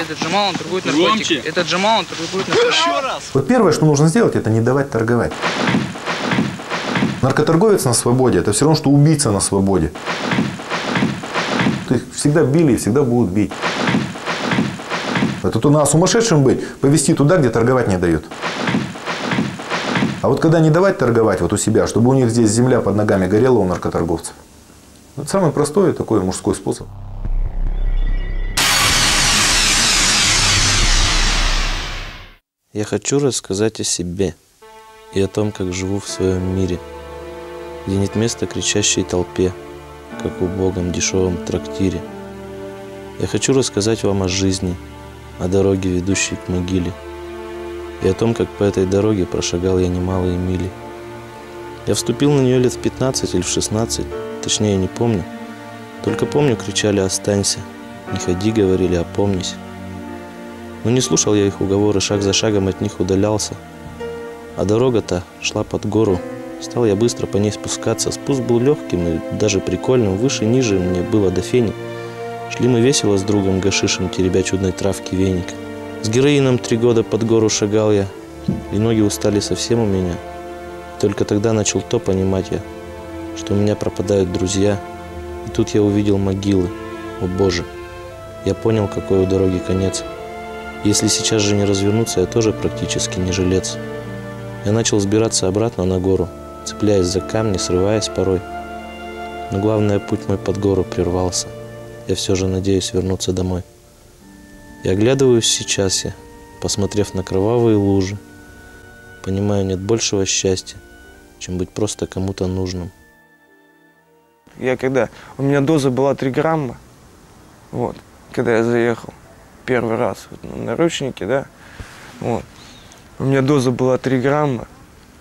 Это Джамал, он торгует наркотиками. Это Джамал, он торгует наркотиками. Вот первое, что нужно сделать, это не давать торговать. Наркоторговец на свободе – это все равно, что убийца на свободе. Их всегда били и всегда будут бить. Это тут надо сумасшедшим быть, повезти туда, где торговать не дают. А вот когда не давать торговать вот у себя, чтобы у них здесь земля под ногами горела у наркоторговцев. Это самый простой такой мужской способ. Я хочу рассказать о себе и о том, как живу в своем мире, где нет места кричащей толпе, как в убогом дешевом трактире. Я хочу рассказать вам о жизни, о дороге, ведущей к могиле, и о том, как по этой дороге прошагал я немалые мили. Я вступил на нее лет в 15 или в 16, точнее не помню. Только помню, кричали «Останься!» «Не ходи!» говорили «Опомнись!» Но не слушал я их уговоры, шаг за шагом от них удалялся. А дорога-то шла под гору. Стал я быстро по ней спускаться. Спуск был легким и даже прикольным. Выше, ниже мне было до фени. Шли мы весело с другом гашишем, теребя чудной травки веник. С героином три года под гору шагал я, и ноги устали совсем у меня. Только тогда начал то понимать я, что у меня пропадают друзья. И тут я увидел могилы. О боже! Я понял, какой у дороги конец. Если сейчас же не развернуться, я тоже практически не жилец. Я начал сбираться обратно на гору, цепляясь за камни, срываясь порой. Но главное, путь мой под гору прервался. Я все же надеюсь вернуться домой. Я оглядываюсь сейчас я, посмотрев на кровавые лужи. Понимаю, нет большего счастья, чем быть просто кому-то нужным. Я когда... У меня доза была 3 грамма, вот, когда я заехал первый раз вот, на наручники, да, вот. У меня доза была 3 грамма,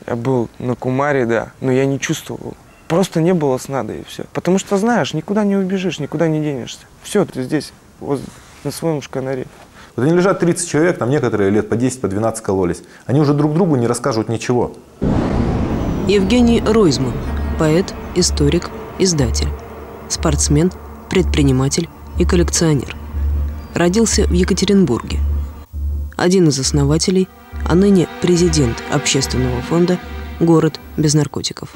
я был на кумаре, да, но я не чувствовал. Просто не было сна, да и все. Потому что, знаешь, никуда не убежишь, никуда не денешься. Все, ты здесь, вот на своем шканаре. Вот они лежат 30 человек, там некоторые лет по 10, по 12 кололись. Они уже друг другу не расскажут ничего. Евгений Ройзман, поэт, историк, издатель, спортсмен, предприниматель и коллекционер. Родился в Екатеринбурге. Один из основателей, а ныне президент общественного фонда «Город без наркотиков».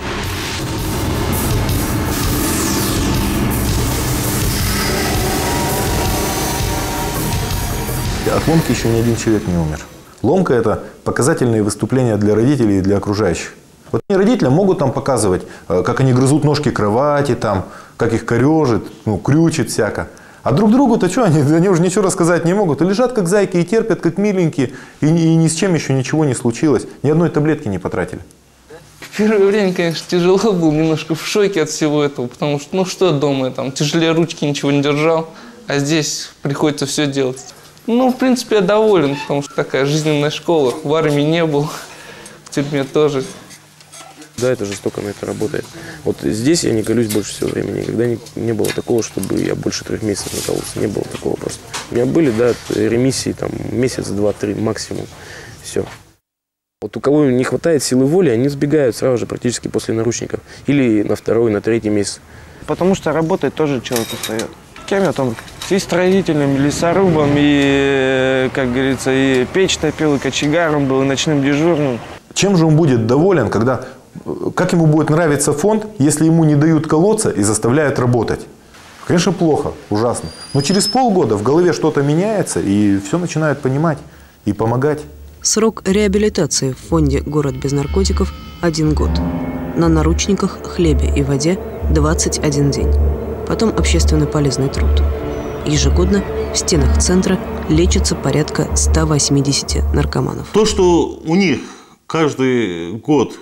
От ломки еще ни один человек не умер. Ломка – это показательные выступления для родителей и для окружающих. Вот они родителям могут там показывать, э, как они грызут ножки кровати, там, как их корежит, ну, крючит всяко. А друг другу-то что, они, они уже ничего рассказать не могут. И лежат как зайки, и терпят, как миленькие, и, и ни с чем еще ничего не случилось. Ни одной таблетки не потратили. В первое время, конечно, тяжело был, немножко в шоке от всего этого, потому что, ну что дома, я там тяжелее ручки ничего не держал, а здесь приходится все делать. Ну, в принципе, я доволен, потому что такая жизненная школа. В армии не был, в тюрьме тоже. Да, это жестоко, но это работает. Вот здесь я не колюсь больше всего времени. Никогда не, не было такого, чтобы я больше трех месяцев не кололся. Не было такого просто. У меня были, да, ремиссии там месяц, два, три максимум. Все. Вот у кого не хватает силы воли, они сбегают сразу же практически после наручников. Или на второй, на третий месяц. Потому что работать тоже человек устает. Кем я там? И строительным, и лесорубом, и, как говорится, и печь топил, и кочегаром был, и ночным дежурным. Чем же он будет доволен, когда... Как ему будет нравиться фонд, если ему не дают колоться и заставляют работать? Конечно, плохо, ужасно. Но через полгода в голове что-то меняется, и все начинают понимать и помогать. Срок реабилитации в фонде «Город без наркотиков» – один год. На наручниках, хлебе и воде – 21 день. Потом общественно полезный труд. Ежегодно в стенах центра лечится порядка 180 наркоманов. То, что у них каждый год,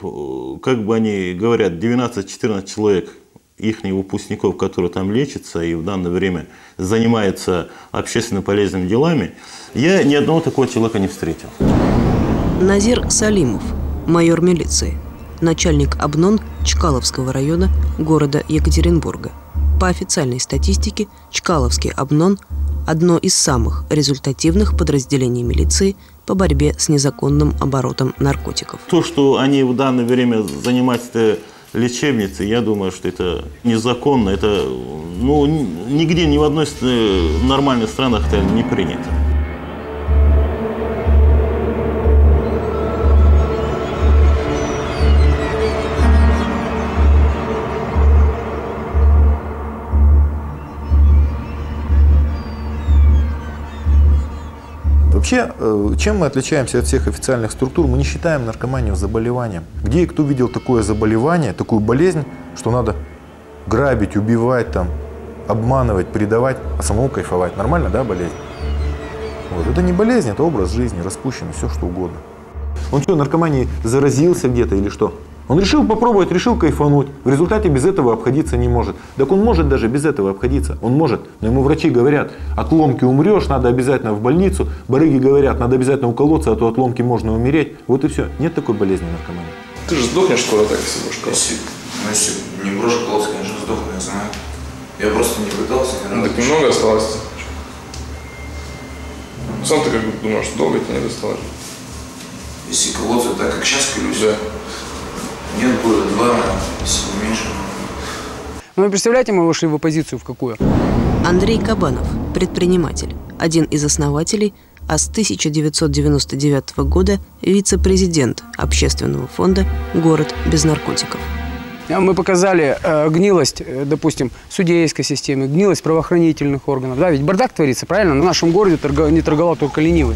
как бы они говорят, 12-14 человек их выпускников, которые там лечатся и в данное время занимаются общественно полезными делами, я ни одного такого человека не встретил. Назир Салимов, майор милиции, начальник ОБНОН Чкаловского района города Екатеринбурга. По официальной статистике, Чкаловский ОБНОН – одно из самых результативных подразделений милиции по борьбе с незаконным оборотом наркотиков. То, что они в данное время занимаются лечебницы, я думаю, что это незаконно, это ну, нигде, ни в одной нормальной странах это не принято. Вообще, э, чем мы отличаемся от всех официальных структур? Мы не считаем наркоманию заболеванием. Где и кто видел такое заболевание, такую болезнь, что надо грабить, убивать, там, обманывать, предавать, а самому кайфовать? Нормально, да, болезнь? Вот. Это не болезнь, это образ жизни, распущенный, все что угодно. Он что, наркоманией заразился где-то или что? Он решил попробовать, решил кайфануть. В результате без этого обходиться не может. Так он может даже без этого обходиться. Он может. Но ему врачи говорят, от ломки умрешь, надо обязательно в больницу. Барыги говорят, надо обязательно уколоться, а то от ломки можно умереть. Вот и все. Нет такой болезни наркомании. Ты же сдохнешь скоро так, если будешь колоться. Если, ну, если не брошу колоться, конечно, сдохну, я знаю. Я просто не пытался ни Ну, так немного осталось. Сам ты как бы думаешь, долго тебе не досталось? Если колоться так, как сейчас колюсь, Да. Нет, года два, если не меньше. Ну, вы представляете, мы вышли в оппозицию в какую? Андрей Кабанов, предприниматель, один из основателей, а с 1999 года вице-президент общественного фонда «Город без наркотиков». А Мы показали э, гнилость, э, допустим, судейской системы, гнилость правоохранительных органов. Да, ведь бардак творится, правильно? В нашем городе торго- не торговал только ленивый.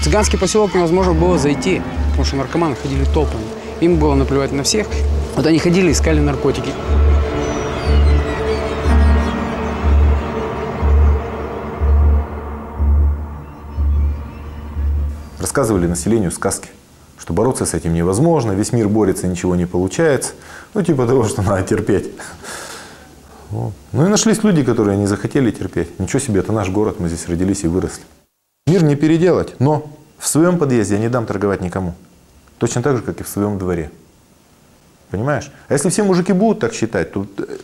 В цыганский поселок невозможно было зайти, потому что наркоманы ходили толпами. Им было наплевать на всех. Вот они ходили, искали наркотики. Рассказывали населению сказки, что бороться с этим невозможно, весь мир борется, ничего не получается. Ну, типа того, что надо терпеть. Вот. Ну и нашлись люди, которые не захотели терпеть. Ничего себе, это наш город, мы здесь родились и выросли. Мир не переделать, но в своем подъезде я не дам торговать никому. Точно так же, как и в своем дворе. Понимаешь? А если все мужики будут так считать, то э,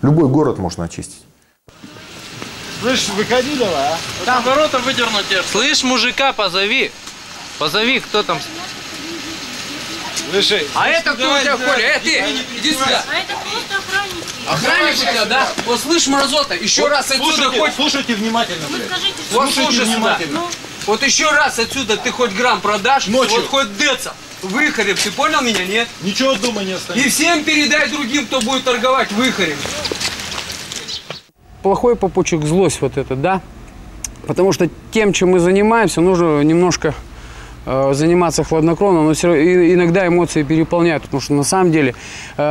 любой город можно очистить. Слышь, выходи давай, а? Там ворота выдернуть. Слышь, мужика позови. Позови, кто там. Слушай, А это кто у тебя, Коля? Э, ты, иди сюда. А это просто охранники. Охранник у тебя, да? Вот слышь, мразота, еще раз отсюда слушайте, хоть... слушайте внимательно, Вы блядь. слушайте внимательно. Вот еще раз отсюда ты хоть грамм продашь, Ночью. вот хоть деца, выхарим. Ты понял меня, нет? Ничего дома не останется. И всем передай другим, кто будет торговать, выхарим. Плохой попутчик злость вот это, да? Потому что тем, чем мы занимаемся, нужно немножко заниматься хладнокровно, но все иногда эмоции переполняют, потому что на самом деле э,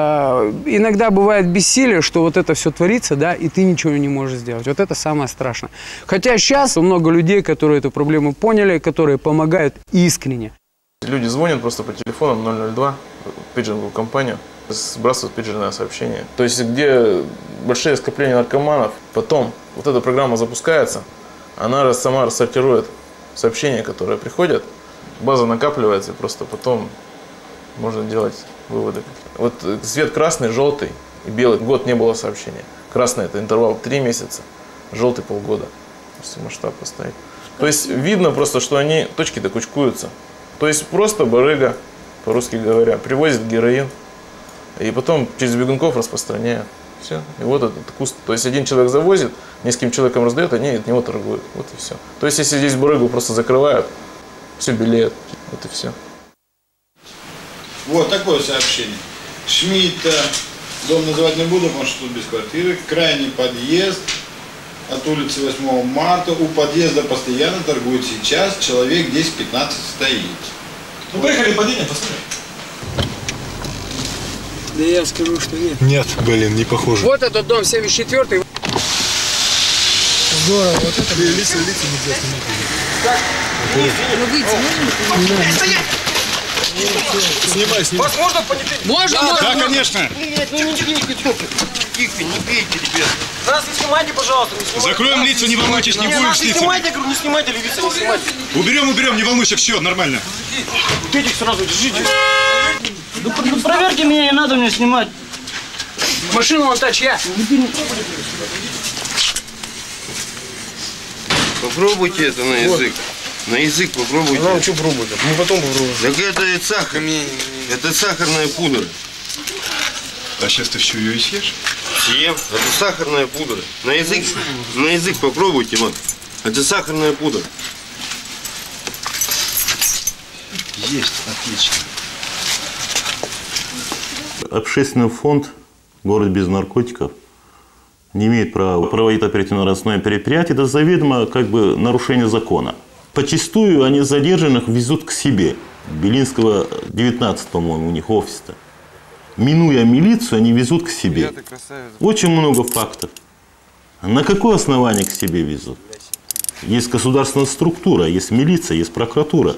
иногда бывает бессилие, что вот это все творится, да, и ты ничего не можешь сделать. Вот это самое страшное. Хотя сейчас много людей, которые эту проблему поняли, которые помогают искренне. Люди звонят просто по телефону 002, пейджинговую компанию, сбрасывают пейджерное сообщение. То есть, где большие скопления наркоманов, потом вот эта программа запускается, она сама рассортирует сообщения, которые приходят, база накапливается, просто потом можно делать выводы. Вот э, цвет красный, желтый и белый. Год не было сообщения. Красный это интервал 3 месяца, желтый полгода. Если масштаб поставить. То есть видно просто, что они точки-то кучкуются. То есть просто барыга, по-русски говоря, привозит героин и потом через бегунков распространяет. Все. И вот этот куст. То есть один человек завозит, нескольким человеком раздает, они от него торгуют. Вот и все. То есть если здесь барыгу просто закрывают, все белеет. Вот и все. Вот такое сообщение. Шмидта, дом называть не буду, потому что тут без квартиры. Крайний подъезд от улицы 8 марта. У подъезда постоянно торгуют сейчас. Человек 10-15 стоит. Ну, поехали, подъедем, посмотрим. Да я скажу, что нет. Нет, блин, не похоже. Вот этот дом 74 Здорово, вот это Лица, лица нельзя Снимай, снимай. Можно, можно? Да, конечно. Нас не снимайте, пожалуйста, не снимайте. Закроем лица, не волнуйтесь, не будем Нас не снимайте, говорю, не снимайте, лица не снимайте. Уберем, уберем, не волнуйся, все, нормально. Этих сразу держите. ну проверьте меня, не надо мне снимать. Машина вон та чья? Попробуйте это на язык. На язык попробуйте. Ну, что пробуйте? Мы потом попробуем. Так это и сахар. Это сахарная пудра. А сейчас ты всю ее и съешь? Съем. Это сахарная пудра. На язык, на язык попробуйте, вот. Это сахарная пудра. Есть, отлично. Общественный фонд «Город без наркотиков» не имеет права проводить оперативно-розыскное мероприятие. Это заведомо как бы нарушение закона. Почастую они задержанных везут к себе. Белинского 19, по-моему, у них офис-то. Минуя милицию, они везут к себе. Очень много фактов. На какое основание к себе везут? Есть государственная структура, есть милиция, есть прокуратура.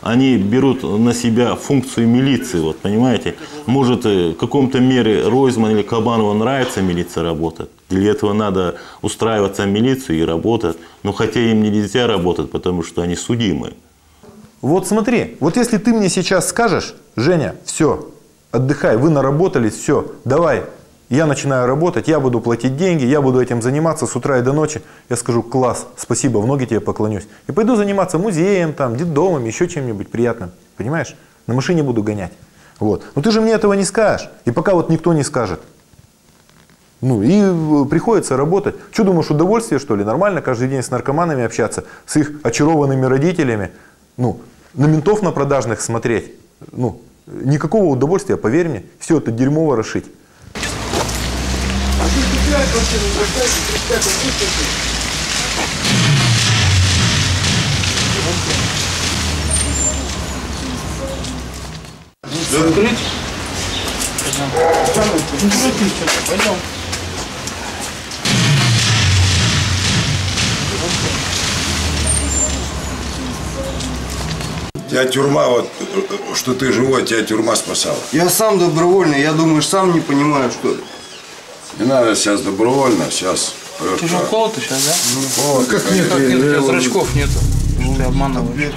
Они берут на себя функцию милиции, вот понимаете. Может, э, в каком-то мере Ройзман или Кабанову нравится милиция работать. Для этого надо устраиваться в милицию и работать. Но хотя им нельзя работать, потому что они судимы. Вот смотри, вот если ты мне сейчас скажешь, Женя, все, отдыхай, вы наработались, все, давай, я начинаю работать, я буду платить деньги, я буду этим заниматься с утра и до ночи. Я скажу, класс, спасибо, в ноги тебе поклонюсь. И пойду заниматься музеем, там, детдомом, еще чем-нибудь приятным. Понимаешь? На машине буду гонять. Вот. Но ты же мне этого не скажешь. И пока вот никто не скажет. Ну и э, приходится работать. Что думаешь, удовольствие что ли? Нормально каждый день с наркоманами общаться, с их очарованными родителями, ну, на ментов на продажных смотреть. Ну, никакого удовольствия, поверь мне, все это дерьмо ворошить. Закрыть? Пойдем. Тебя тюрьма, вот, что ты живой, тебя тюрьма спасала. Я сам добровольный, я думаю, сам не понимаю, что ли. Не надо сейчас добровольно, сейчас. Ты же укол-то сейчас, да? Как нет, как нет, тебя зрачков нету. Что ты обманываешь?